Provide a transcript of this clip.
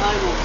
I will